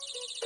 Música